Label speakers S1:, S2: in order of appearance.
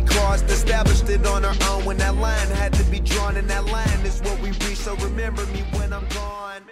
S1: Be crossed. Established it on our own when that line had to be drawn, and that line is what we reach. So remember me when I'm gone.